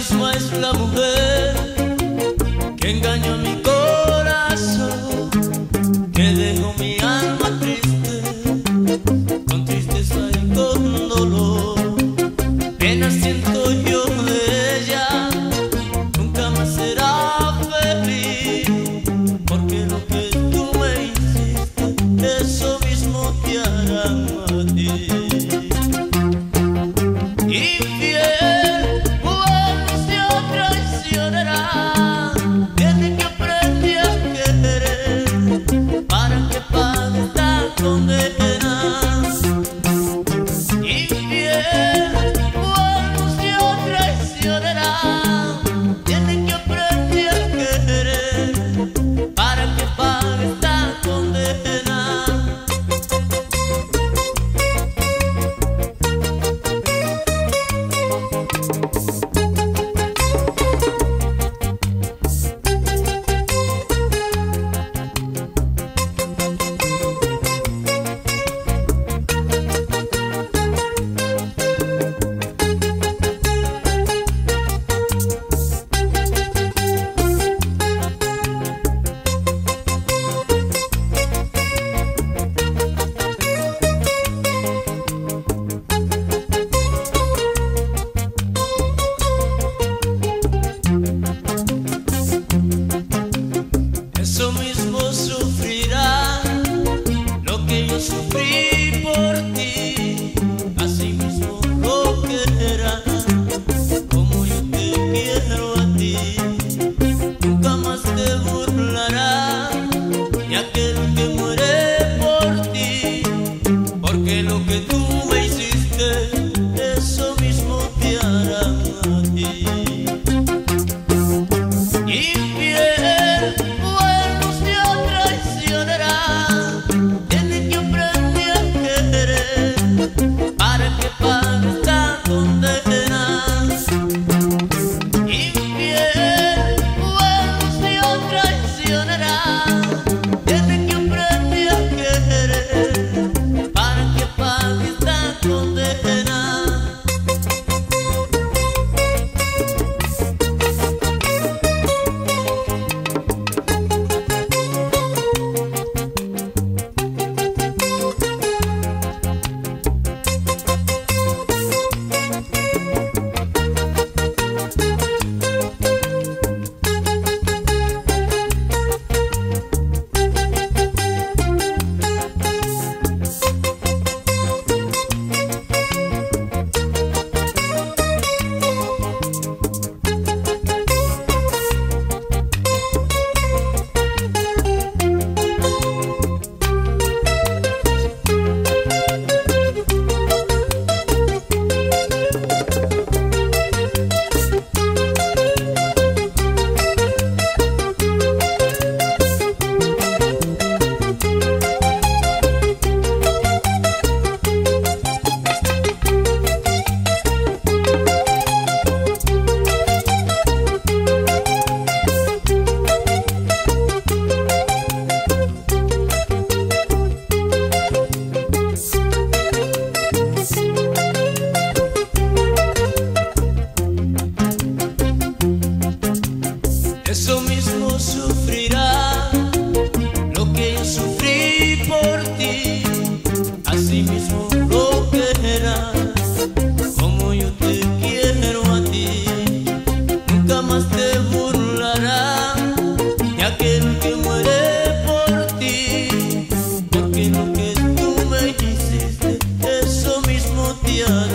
choice was l'amoureux. Lo que eso mismo sufrirá lo que yo sufrí por ti, así mismo lo querrás, como yo te quiero a ti, nunca más te burlará de aquel que muere por ti, porque lo que tú me hiciste, eso mismo te hará.